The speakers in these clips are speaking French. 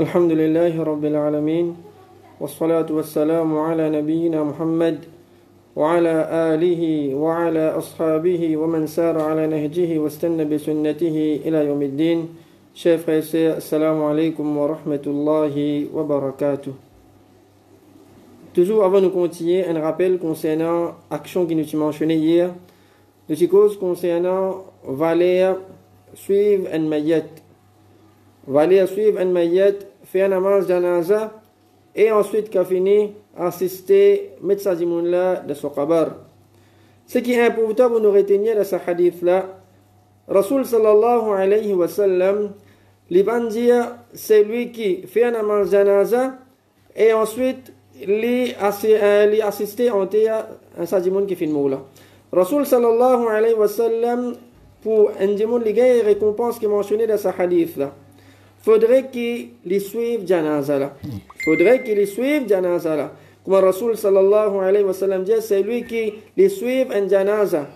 الحمد لله رب العالمين والصلاة والسلام على نبينا محمد وعلى آله وعلى أصحابه ومن سار على نهجه واستنى بسنته إلى يوم الدين شيخ السلام عليكم ورحمة الله وبركاته Toujours avant de continuer, un rappel concernant l'action qui nous a mentionné hier. Nous cause concernant valer suivre un mayet. Valer suivre un mayet, faire namaz janaza et ensuite qu'a fini assister médecin là de son kabar. Ce qui est important pour nous retenir de ce hadith là, Rasul sallallahu alayhi wa sallam, les dire c'est lui qui fait un namaz et ensuite li assisté en tia un sajimoun qui le moula. Rasul sallallahu alayhi wa sallam pour un dimoun gagne récompense qui est mentionné dans ce hadith là. Faudrait qu'il les suive janaza là. Faudrait qu'il les suive janaza là. Comme Rasul sallallahu alayhi wa sallam dit, c'est lui qui les suive en janaza.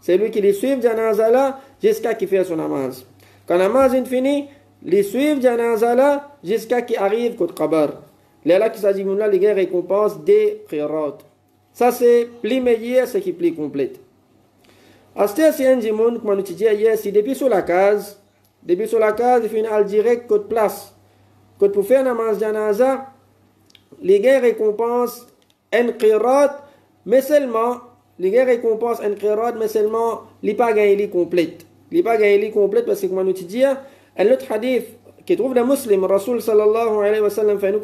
C'est lui qui les suive janaza là jusqu'à qu'il fait son namaz. Quand namaz est fini, les suivre janaza là jusqu'à qu'il arrive au qabar. Là, qui s'agit de les récompenses des qirat. Ça, c'est plus meilleur, ce qui plus complète. Aster, c'est un dimon, comme on dit hier, si depuis sur la case, depuis sur la case, un direct code place. Code pour faire namaz janaza, les gars récompensent un qirat, mais seulement, les gars récompensent un qirat, mais seulement, il pas gagné complète. Il pas gagné complète parce que, comme on dit, un autre hadith qui trouve le muslim, Rasul sallallahu alayhi wa sallam, fait nous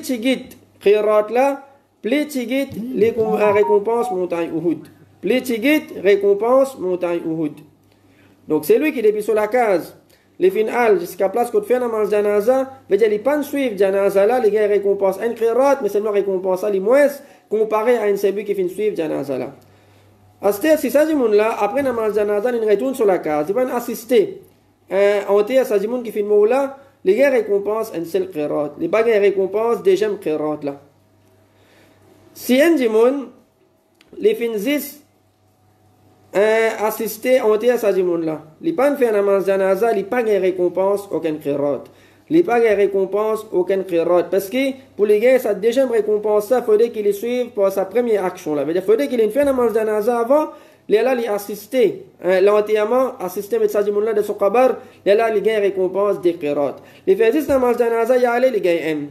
tu guides qirat là, guides les récompenses montagne Uhud. Guides récompense montagne Uhud. Donc c'est lui qui depuis sur la case. Les finales jusqu'à place qu'on fait namaz janaza, dire les pas suivre janaza là, les gars récompensent un qirat, mais seulement récompense les moins comparé à un celui qui fait suivre janaza là. Aster, si ça dit là, après namaz janaza, il retourne sur la case, il va assister. Euh, en terre, ça dit qui fait là, les gars récompensent un seul qirat. Les bagages récompensent des gemmes qirat là. Si un dimon, les finzis euh, assister en terre sa dimon là. Les pas fait namaz janaza, les pas récompense aucun qirat. Les pas récompense aucun qirat. Parce que pour les gars, ça déjà récompense ça, faudrait qu'ils les suivent pour sa première action là. Il faudrait qu'ils aient fait namaz janaza avant les là, les assister, l'enterrement, assister médecin du monde de son kabar, les là, les gains récompense des qirat. Les faits juste namaz janaza, y aller, les gains aiment.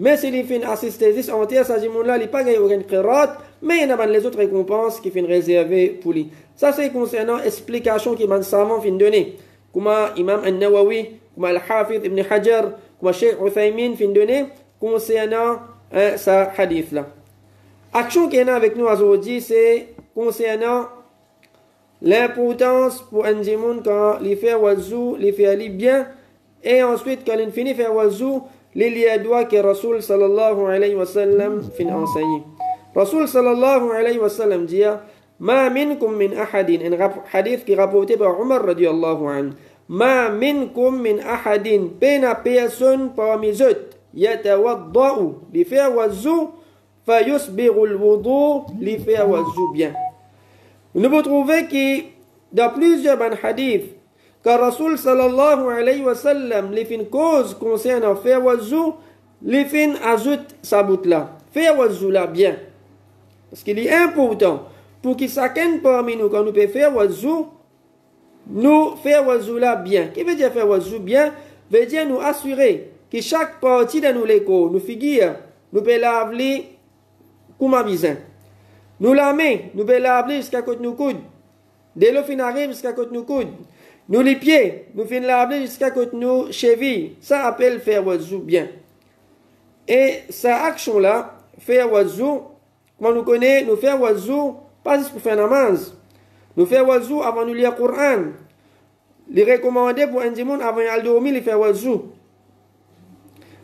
Mais si les fins assister, juste enterre, ça du monde là, les pas gagnent aucun qirat, mais il y a les autres récompenses qui finissent réservées pour lui. Ça, c'est concernant l'explication qui m'a savant fin donner. Comment Imam An-Nawawi, comment Al-Hafid Ibn Hajar, comment Sheikh Uthaymin fin donner, concernant euh, ce hadith là. Action qui est avec nous aujourd'hui, c'est concernant l'importance pour un quand il fait wazou, il fait ali bien, et ensuite quand il finit faire wazou, il y a doigt que Rasul sallallahu alayhi wa sallam fin enseigné. Rasul sallallahu alayhi wa sallam dit ما منكم من أحد إن حديث qui rapporté par Omar radiallahu anhu ما منكم من أحد بين personne parmi eux يتوضأ لفعل وزو فيسبغ الوضوء لفعل وزو bien nous pouvons trouver que dans plusieurs ban que Rasul sallallahu alayhi wa sallam, les cause concernant faire wazou, les fins ajoute sa là. Faire wazou là bien. Parce qu'il est important pour qu'il chacun parmi nous, quand nous pouvons faire wazou, nous faire wazou là bien. Qui veut dire faire wazou bien? Veut dire nous assurer que chaque partie de nous nous figure, nous pouvons laver comme un. Nous la main, nous pouvons laver jusqu'à côté nous coude. Dès le fin arrive jusqu'à côté nous coude. Nous les pieds, nous finissons laver jusqu'à côté nous chevilles. Ça appelle faire wazou bien. Et cette action-là, faire wazou, comme nous connaissons, nous faire wazou, pas juste pour faire namaz. Nous faire wazou avant de lire le Coran. Les recommander pour un dimanche avant de dormir, les faire wazou.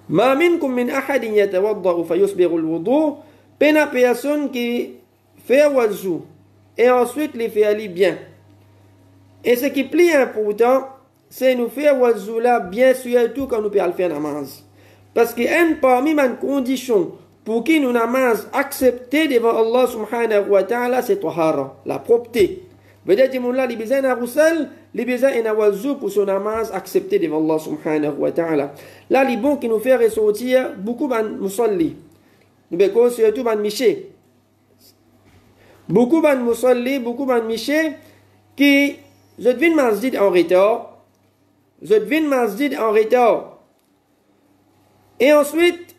ما منكم من أحد يتوضأ فيصبغ الوضوء بين personne qui faire wazou et ensuite les faire aller bien. Et ce qui est plus important, c'est nous faire wazou là bien surtout quand nous pouvons faire namaz. Parce que parmi les conditions pour qui nous namaz accepté devant Allah subhanahu wa ta'ala, c'est tahara, la propreté. Que les besoins de roussel, les besoins de wazou pour son namaz accepté devant Allah subhanahu wa ta'ala. Là, les bons qui nous fait ressortir beaucoup de musalli. Nous bécons surtout de miché. Beaucoup de musalli, beaucoup de miché qui, je devine masjid en retard. Je devine masjid en retard. Et ensuite,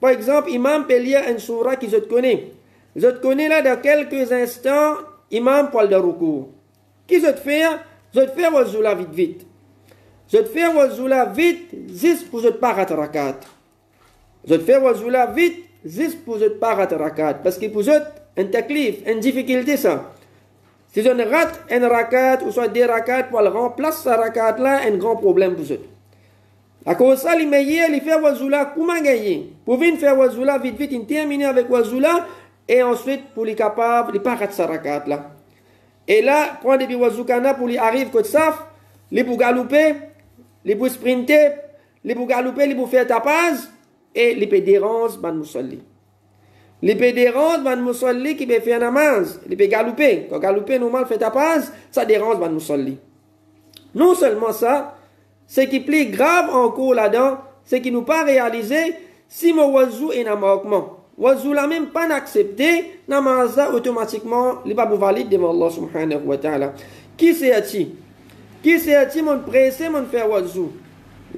par exemple, imam peut lire une surah qui je te connais. Je te connais là dans quelques instants, imam poil de recours. Qui je te fais Je te fais wazoula vite vite. Je te fais wazoula vite, juste pour je te pas rater rakat. Je te fais wazoula vite, juste pour je te pas rater rakat. Parce que pour je un taklif, une difficulté ça. Si je rate un rakat ou soit des rakats pour le remplacer sa rakat là, un grand problème pour je. À cause ça, les meilleurs, ils font wazoula, comment gagner? Pour venir faire wazoula vite vite, ils terminent avec wazoula, et ensuite, pour les capables, les pas rater rakat là. Et là, prendre des wazoukana pour les arriver comme ça, les pour galoper, les pour sprinter, les pour galoper, les pour faire tapage, et les pour déranger, ban moussolli. Les pour déranger, ban moussolli qui peut faire namaz, les pour galoper. Quand galoper, normal, fait tapage, ça dérange, ban moussolli. Non seulement ça, ce qui est plus grave encore là-dedans, c'est qu'il nous pas réalisé si mon wazou un manquement. Wazou la même pas accepté, namaza automatiquement, il pas valide devant Allah subhanahu wa ta'ala. Qui c'est-il Qui c'est-il mon pressé mon faire wazou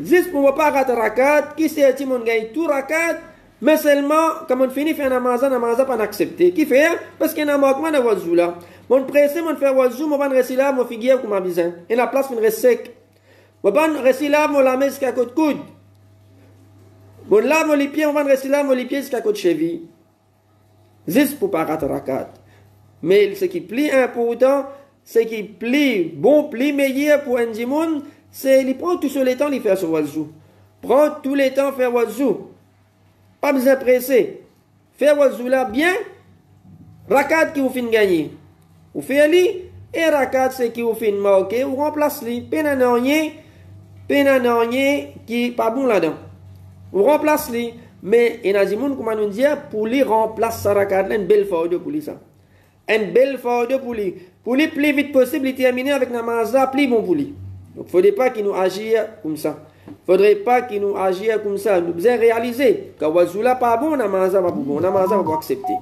Juste pour pas rater rakat, qui c'est-il mon gagne tout rakat, mais seulement quand on finit faire namaza, namaza pas accepté. Qui fait? Parce qu'il y a un manquement de wazou là. Mon pressé mon faire wazou, mon ban rester là, mon figuier comme besoin. Et la place mon reste sec. Mon ban rester là, mon la jusqu'à côté coude. Bon là, mon les pieds, on va rester là, mon les pieds jusqu'à côté cheville. Juste pour pas rater rakat. Mais ce qui plus important, ce qui plus bon, plus meilleur pour un djimoun, c'est il prend tout le temps, il fait ce wazou. Prends tout le temps, faire wazou. Pas besoin de presser. Faire wazou là bien. Rakat qui vous fait gagner. Vous faites li, et rakat c'est qui vous fait marquer, vous remplace li. Pénananye, pénananye qui pas bon là-dedans. Vous remplace li. Mais il y a des gens qui dire pour lui remplacer sa rakat, une belle force pour lui ça. Une belle force pour lui. Pour lui, plus vite possible, il terminer avec namaza, plus bon pour lui. Donc, il ne faudrait pas qu'il nous agisse comme ça. Faudrait pas qu'il nous agisse comme ça. Nous devons réaliser que Wazula pas bon, namaza pas bon. Namaza va accepter.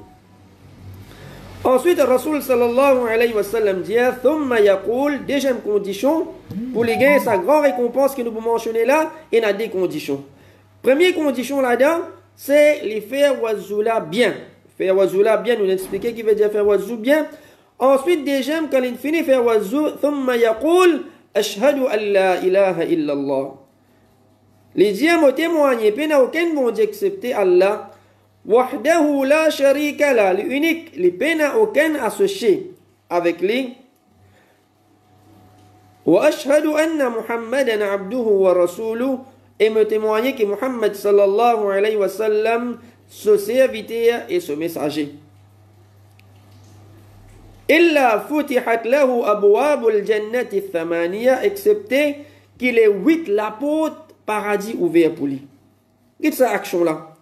Ensuite, Rasul sallallahu alayhi wa sallam dit Thumma yaqul, deuxième condition, pour les gains, sa grande récompense que nous pouvons mentionner là, il y a des conditions. Première condition là-dedans, c'est les faire wazula bien. Faire wazula bien, nous expliquer qui veut dire faire wazou bien. Ensuite, déjà, quand il finit faire wazou, thumma yaqul, ashhadu an la ilaha illallah. Les dieux m'ont témoigné, puis n'a aucun bon Dieu excepté Allah. Wahdahu la sharika la, l'unique, les peine aucun associé avec lui. Wa ashhadu anna Muhammadan abduhu wa rasuluhu et me témoigner que Muhammad sallallahu alayhi wa sallam, ce serviteur et ce messager. Illa futihat lahu abwabul jannati thamaniya, excepté qu'il est huit la porte paradis ouvert pour lui. Qu'est-ce cette action-là?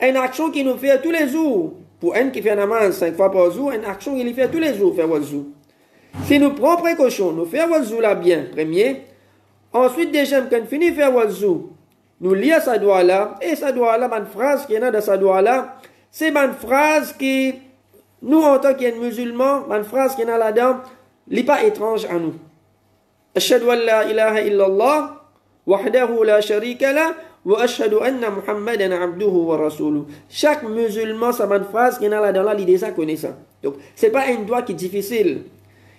Une action qui nous fait tous les jours. Pour un qui fait un amende cinq fois par jour, une action qu'il fait tous les jours, faire wazou. Si nous prenons précaution, nous faisons wazou là bien, premier. Ensuite, déjà, quand on finit faire wazou, nous lisons sa doigt là, et sa doigt là, une phrase qui est dans sa doigt là, c'est une phrase qui, nous en tant que musulmans, une phrase qui est là-dedans, n'est pas étrange à nous. Ashhadu an la ilaha illallah, la la. Chaque musulman, c'est une phrase qui est là-dedans, là, il déjà connaît ça. Donc, c'est pas un doigt qui est difficile.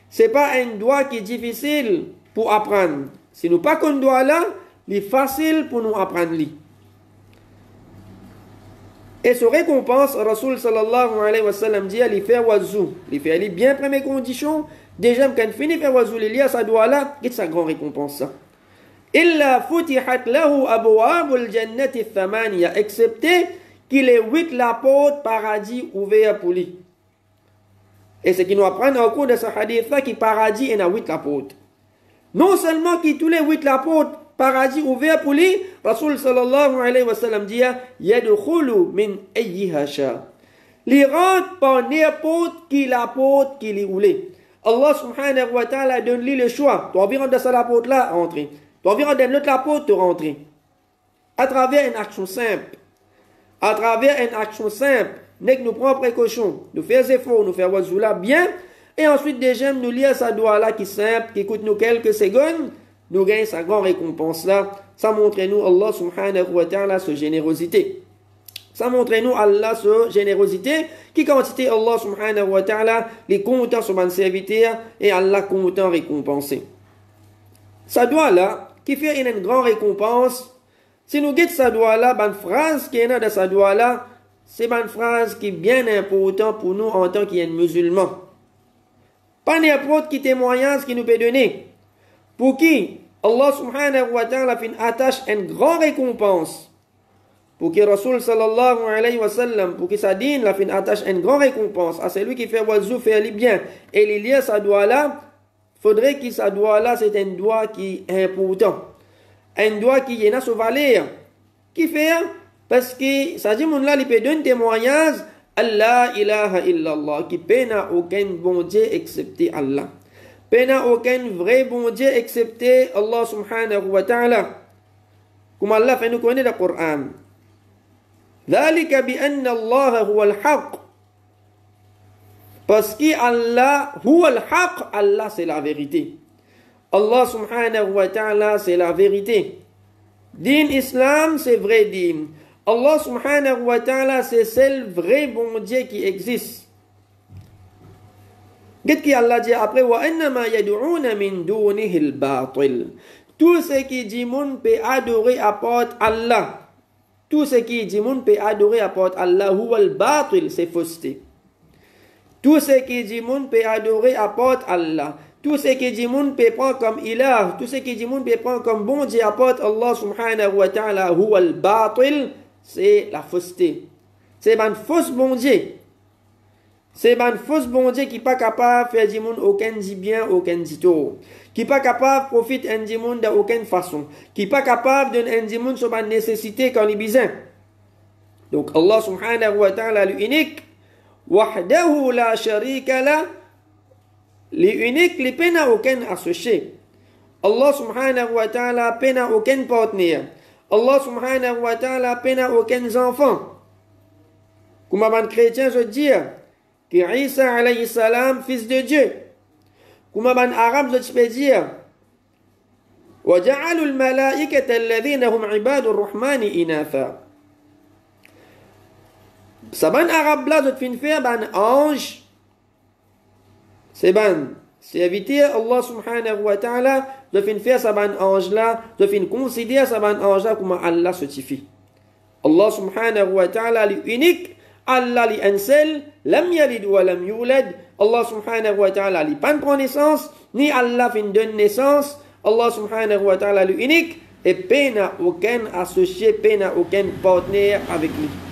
C'est pas un doigt qui est difficile pour apprendre. Si nous pas qu'on doit là, est facile pour nous apprendre. Et ce récompense, Rasul sallallahu alayhi wa sallam dit, il fait wazou. Il fait aller bien première condition. Déjà, quand il finit faire wazou, il y a sa doigt là, c'est sa grande récompense ça. Illa futihat lahu abwabul jannati thamaniya, excepté qu'il est huit la porte paradis ouvert pour lui. Et ce qui nous apprend au cours de ce hadith là, qui paradis est à huit la porte. Non seulement qui tous les la porte paradis ouvert pour lui, Rasul sallallahu alayhi wa sallam dit Yadkhulu min ayyiha sha. Il rentre par n'importe qui la porte qu'il est roulé. Allah subhanahu wa ta'ala donne-lui le choix. As envie de rentrer dans la porte de rentrer dans l'autre tu rentrer. À travers une action simple. À travers une action simple. N'est que nous prenons précaution. Nous faisons efforts, nous faisons wazoula bien. Et ensuite, déjà, nous lire sa doigt là qui est simple, qui coûte nous quelques secondes. Nous gagnons sa grande récompense là. Ça montre nous Allah subhanahu wa ta'ala sa générosité. Ça montre nous Allah sa générosité, qui quantité Allah subhanahu wa ta'ala, les comptants sur mon serviteur et Allah content récompenser. Ça doit là, qui fait une grande récompense, si nous guettons sa doigt là, une phrase qui est dans sa doigt là, c'est une phrase qui est bien importante pour nous en tant que musulmans. Pas n'importe qui témoignage qui nous peut donner. Pour qui Allah subhanahu wa ta'ala fait attache une grande récompense pour que Rasul sallallahu alayhi wa sallam, pour que sa dîne la fin attache une grande récompense à celui qui fait wazou, fait le bien, et y a sa doigt là, faudrait que sa doigt là, c'est un doigt qui est important. Un doigt qui est sa valeur. Qui fait, parce que ça dit, mon là, il peut donner témoignage, Allah ilaha illallah, qui n'a aucun bon Dieu excepté Allah. n'a aucun vrai bon Dieu excepté Allah subhanahu wa ta'ala. Comme Allah fait nous connaître le Coran. ذلك بأن الله هو الحق parce que Allah هو الحق Allah c'est la vérité Allah subhanahu wa ta'ala c'est la vérité din islam c'est vrai din Allah subhanahu wa ta'ala c'est seul vrai bon Dieu qui existe Qu'est-ce qu'Allah dit après al-batil tout ce qui dit moun peut adorer apporte Allah tout ce qui dit moun peut adorer apporte Allah ou al batil, c'est fausseté. Tout ce qui dit moun peut adorer apporte Allah. Tout ce qui dit moun peut prendre comme ilah, tout ce qui dit moun peut prendre comme bon Dieu apporte Allah subhanahu wa ta'ala al batil, c'est la fausseté. C'est un fausse bon Dieu. C'est un fausse bon Dieu qui n'est pas capable de faire monde aucun dit bien, aucun dit tort qui n'est pas capable de profiter un monde d'aucune façon, qui n'est pas capable de donner un monde sur ma nécessité quand il besoin. Donc Allah subhanahu wa ta'ala l'unique, وحده لا شريك له. لينيك لبنا وكان أسوشي الله سبحانه وتعالى بنا وكان بوتنيا الله سبحانه وتعالى بنا وكان زنفان كما من كريتين جو دير كي عيسى عليه السلام فيس دي جي كما من أغام جو دير. وجعلوا الملائكة الذين هم عباد الرحمن إناثا. سبان أعرب لا زتفين فيها بان أنج سبان serviteur Allah subhanahu wa ta'ala de fin faire sa ban ange là, de fin considérer sa ban ange là comme Allah certifie. Allah subhanahu wa ta'ala l'unique, Allah l'un lam yalid wa lam yulad, Allah subhanahu wa ta'ala n'a pas de naissance, ni Allah fin donne naissance. Allah subhanahu wa ta'ala l'unique et peine aucun associé, peine aucun partenaire avec lui.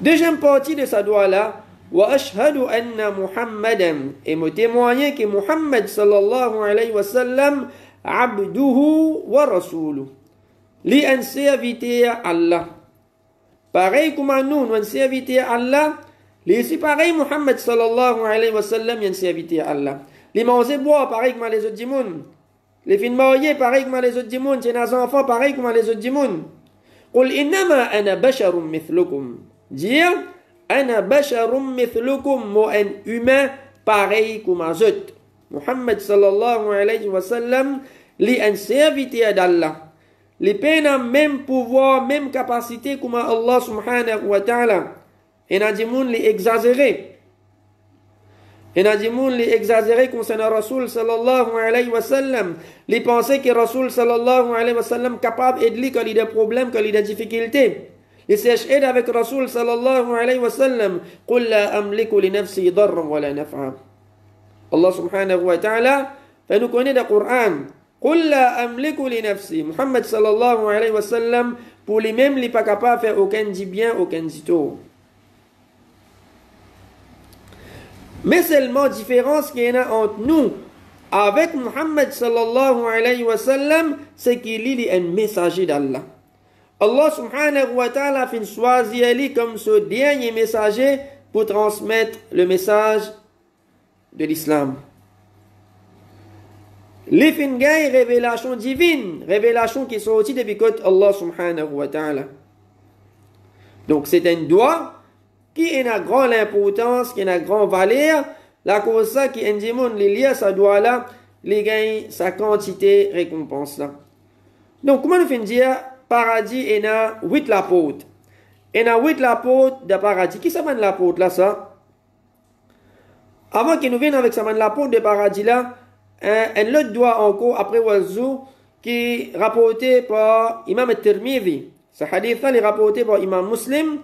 Deuxième partie de sa doigt là, wa ashhadu anna Muhammadan et me témoigner que Muhammad sallallahu alayhi wa sallam abduhu wa rasuluhu. Li un serviteur Allah. Pareil comme nous, nous un serviteur Allah, les pareil, Muhammad sallallahu alayhi wa sallam, il serviteur Allah. Les manger boire pareil comme les autres monde. Les filles mariées pareil comme les autres du monde. Les enfants pareil comme les autres monde. قل إنما أنا بشر مثلكم. Dire, أنا بشر مثلكم, moi un humain pareil comme autres. Muhammad sallallahu alayhi wa sallam, li un serviteur d'Allah. Les peines même pouvoir, même capacité comme Allah subhanahu wa ta'ala. Il y a des gens qui exagéré. Il y a des gens qui exagéré concernant Rasul sallallahu alayhi wa sallam. Ils pensaient que Rasul sallallahu alayhi wa sallam capable d'aider quand il y a des problèmes, quand il y a des difficultés. Aide avec Rasul sallallahu alayhi wa sallam. قل لا أملك لنفسي ضرا ولا نفعا. Ta'ala fait nous connaître le Coran. قل لا أملك لنفسي. Muhammad sallallahu alayhi wa sallam pour lui-même, il n'est pas capable de faire aucun dit bien, aucun dit tort. Mais seulement différence qu'il y a entre nous avec Muhammad sallallahu alayhi wa sallam, c'est qu'il est un messager d'Allah. Allah subhanahu wa ta'ala fait choisir lui comme ce dernier messager pour transmettre le message de l'islam. Les fingay révélation divine, révélation qui aussi depuis côté Allah subhanahu wa ta'ala. Donc c'est un doigt qui a une grande importance, qui a une grande valeur, la cause ça qui est les liens ça doit là, les gains sa quantité récompense là. Donc comment nous faisons dire paradis et na huit la porte. Et na huit la porte de paradis. Qui s'amène la porte là ça? Avant qu'il nous vienne avec sa la porte de paradis là, un, autre doigt encore après oiseau qui rapporté par Imam al-Tirmidhi. Ce hadith là est rapporté par Imam Muslim.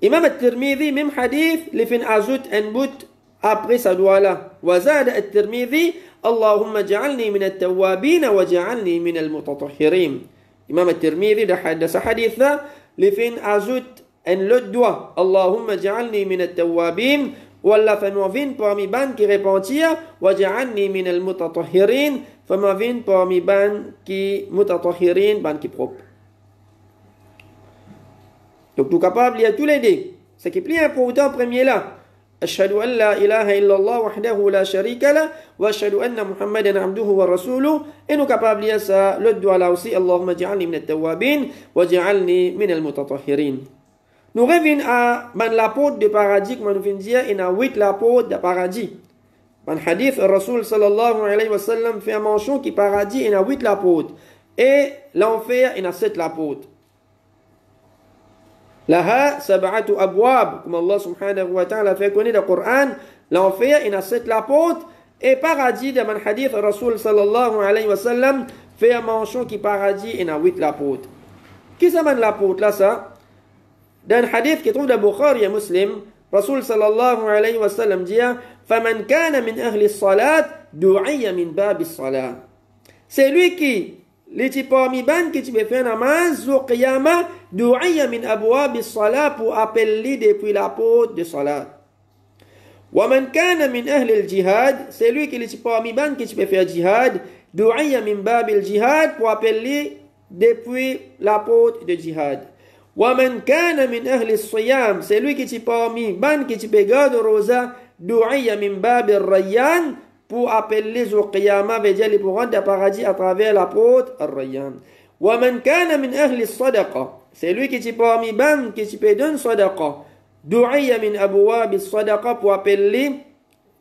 Imam al-Tirmidhi, même hadith, il fait ajoute un bout après sa doigt là. وزاد الترمذي اللهم اجعلني من التوابين وجعلني من المتطهرين. Imam al-Tirmidhi de ce hadith là, il fait ajoute un autre doigt. اللهم اجعلني من التوابين ولا فموفين parmi ban qui repentir وجعلني من المتطهرين فموفين parmi ban qui متطهرين ban qui propre donc tout capable il y a tous les deux ce qui est plus important premier là أشهد أن لا إله إلا الله وحده لا شريك له وأشهد أن محمدا عبده ورسوله إنه capable يسا لدو على aussi اللهم اجعلني من التوابين واجعلني من المتطهرين Nous revenons à man porte de paradis, comme nous dire, et à huit la porte de paradis. Man hadith, Rasul sallallahu alayhi wa sallam fait un mention qui paradis, et à huit la porte. Et l'enfer, et à sept la porte. لها سبعة أبواب. كما الله سبحانه وتعالى في كوني القرآن لوفيا إن ست لابوت إي باغادي دا من حديث الرسول صلى الله عليه وسلم فيها مانشو كي باغادي إن ويت لابوت كي زمن لابوت لسا دان حديث كتب البخاري مسلم رسول صلى الله عليه وسلم جيا فمن كان من أهل الصلاة دعية من باب الصلاة سي لوي كي لتي بامي بانكي تي بفينا مازو قياما دعيا من أبواب الصلاة بو ابيلي دي بوي لا دي صلاة. ومن كان من أهل الجهاد سيلوي كي لتي بامي بانكي تي بفيا جهاد دعيا من باب الجهاد بو ابيلي دي بوي لا دي جهاد. ومن كان من أهل الصيام سيلوي كي تي بان بانكي تي بغاد روزا دعيا من باب الريان pour appeler au qiyamah veut pour rendre paradis à travers la porte rayyan ومن كان من أهل الصدقة celui qui t'y parmi ban qui t'y donne sadaqa du'iya min abwab sadaqa pour appeler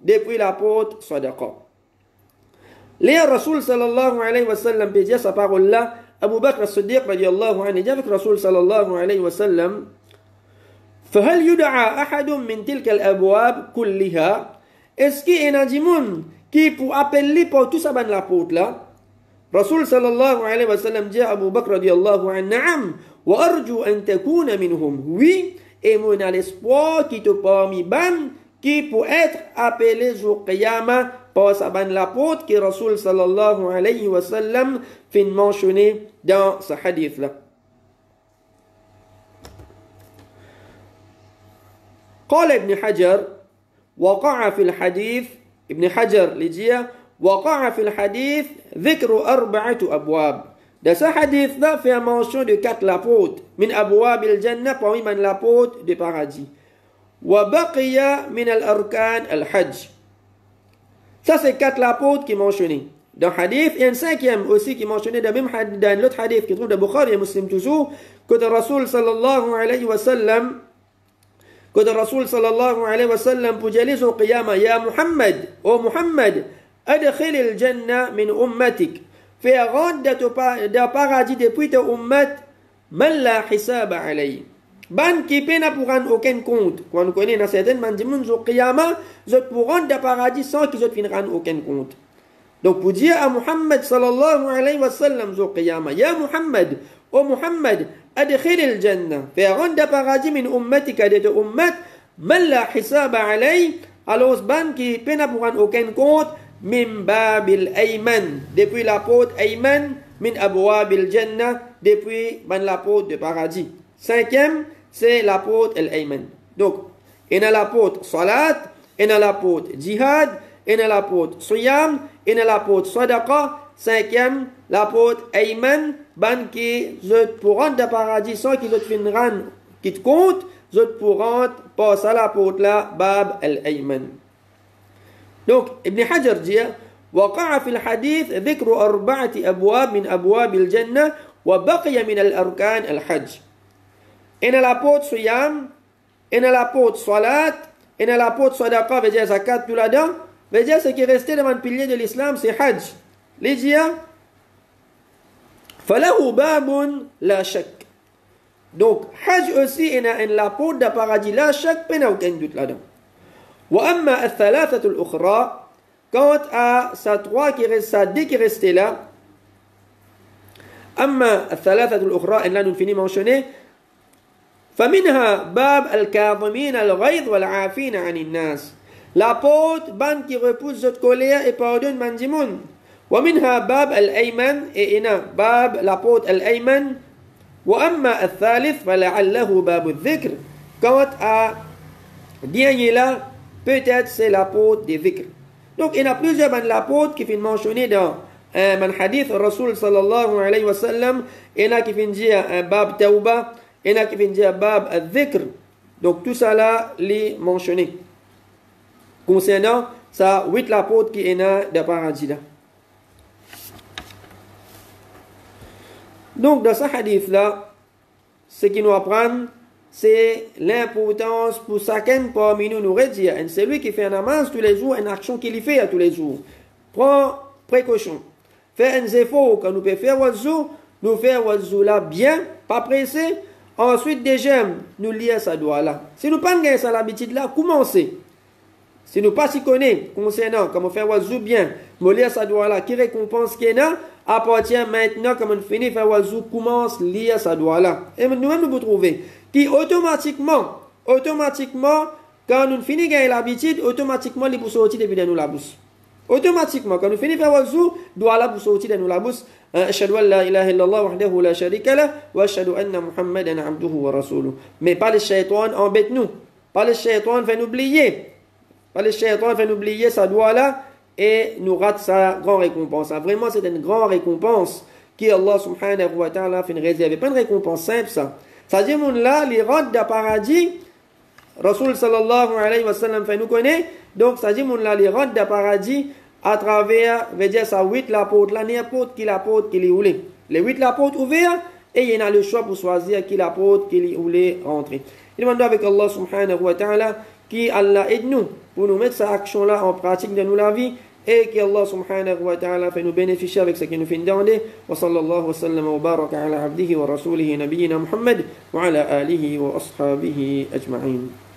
depuis la porte sadaqa les rasul sallallahu alayhi wa sallam dire sa parole là أبو بكر الصديق رضي الله عنه جاء الرسول صلى الله عليه وسلم فهل يدعى أحد من تلك الأبواب كلها Est-ce qu'il y a un qui pour appeler pour tout ça la porte là رسول صلى الله عليه وسلم à Abu Bakr رضي الله عنه نعم وأرجو أن تكون منهم oui et mon l'espoir qui te parmi ban qui pour être appelé jour qiyamah par sa ban porte que Rasul sallallahu alayhi wa sallam fait mentionner dans ce hadith-là. قال ابن حجر وقع في الحديث ابن حجر لجيا وقع في الحديث ذكر أربعة أبواب Dans ce hadith-là, fait mention de quatre lapotes. Min abwab al-jannah, parmi man lapotes du paradis. وبقي من الأركان الحج. Ça, c'est quatre lapotes qui mentionnés. Dans le hadith, il y a un cinquième aussi qui est mentionné dans, même, dans l'autre hadith qui trouve dans Bukhari et Muslim toujours, que le Rasul sallallahu alayhi wa sallam, كود الرسول صلى الله عليه وسلم بجلسه قياما يا محمد أو محمد أدخل الجنة من أمتك. في غادة دا باراجي دي بويت أمت من لا حساب عليه. بان كي بينا بوغان أوكين كونت. كون كوني نا من جمون زو قياما زو بوغان دا باراجي سان كي زو فينغان أوكين كونت. دونك بودي يا محمد صلى الله عليه وسلم زو قياما يا محمد أو محمد adkhil al-jannah, fais rendre paradis min ummatika de ummat, man la alayhi, alors ban qui peine pour aucun compte, min babil ayman, depuis la porte ayman, min abwabil jannah, depuis ban la porte de paradis. Cinquième, c'est la porte al-ayman. Donc, il y a la porte salat, il y a la porte jihad, il y a la porte siyam, il y a la porte sadaqa, cinquième, la porte ayman, ban qui je pour rentrer dans le paradis sans qu'ils te finiront, qui te compte, je pour rentrer, passe à la porte là, bab al-ayman. Donc, Ibn Hajar dit وقع في الحديث ذكر أربعة أبواب من أبواب الجنة وبقي من الأركان الحج إن l'apôtre Suyam, إن l'apôtre Salat, إن l'apôtre Sadaqa, veut dire Zakat, tout là-dedans, veut dire ce qui est resté devant le pilier de l'islam, c'est Hajj. Les فله باب لا شك. دونك حاج اوسي ان ان لا بودا باراجي لا شك بين أو كان دوت لادم وأما الثلاثة الأخرى كوت ا سا تروا كي رسا دي كي رستي لا أما الثلاثة الأخرى ان لا نفيني مونشوني فمنها باب الكاظمين الغيظ والعافين عن الناس. لا بود بان كي ريبوز زوت كوليا اي باردون مانديمون ومنها باب الأيمن إينا باب لابوت الأيمن. وأما الثالث فلعله باب الذكر. كوت أ ديني لا بيتات سي لابوت دي ذكر دونك إنا بلوزيو من لابوت كيف منشوني دا من حديث الرسول صلى الله عليه وسلم إنا كيف نجي باب توبة إنا كيف نجي باب الذكر دونك تو سالا لي منشوني concernant sa huit lapôtres qui est dans le Donc, dans ce hadith là, ce qui nous apprend, c'est l'importance pour chacun parmi nous nous redire. Et celui qui fait un namaz tous les jours, une action qu'il fait tous les jours. Prends précaution. Fais un effort quand nous pouvons faire wazou, nous faire wazou là bien, pas pressé. Ensuite, déjà, nous lire ça doit là. Si nous pas ça l'habitude là, commencez. Si nous pas s'y connaît concernant comment faire wazou bien, molir sa doigt là, qui récompense qu'il a, appartient maintenant comme on finit faire wazou commence lire sa doigt là. Et nous-mêmes nous vous trouver qui automatiquement, automatiquement, quand nous finissons gagner l'habitude, automatiquement les boussons sortir depuis nous la bouche. Automatiquement, quand nous finissons faire wazou, doit la bouche sortir de nous la bouche. أشهد أن لا إله إلا الله وحده لا شريك له وأشهد أن محمدا عبده ورسوله mais pas le shaitan embête nous pas le shaitan fait nous oublier pas le shaitan nous oublier sa doigt là et nous rate sa grande récompense vraiment c'est une grande récompense qui Allah subhanahu wa ta'ala fait une réserve pas une récompense simple ça c'est-à-dire, là, les routes de paradis, Rasul sallallahu alayhi wa sallam fait nous connaître, donc c'est-à-dire, là, les routes de paradis, à travers, veut dire, ça, huit la porte, là, n'importe qui la porte qui est ouverte. Les huit la porte ouvertes, et il y a le choix pour choisir qui la porte qui voulait rentrer. Il demande avec Allah subhanahu wa ta'ala, qui Allah aide nous pour nous mettre cette action-là en pratique dans la vie et que Allah subhanahu wa ta'ala fait nous bénéficier avec ce qu'il nous fait demander. Wa sallallahu wa sallam wa baraka ala abdihi wa rasulihi nabiyina Muhammad wa ala alihi wa ashabihi ajma'in.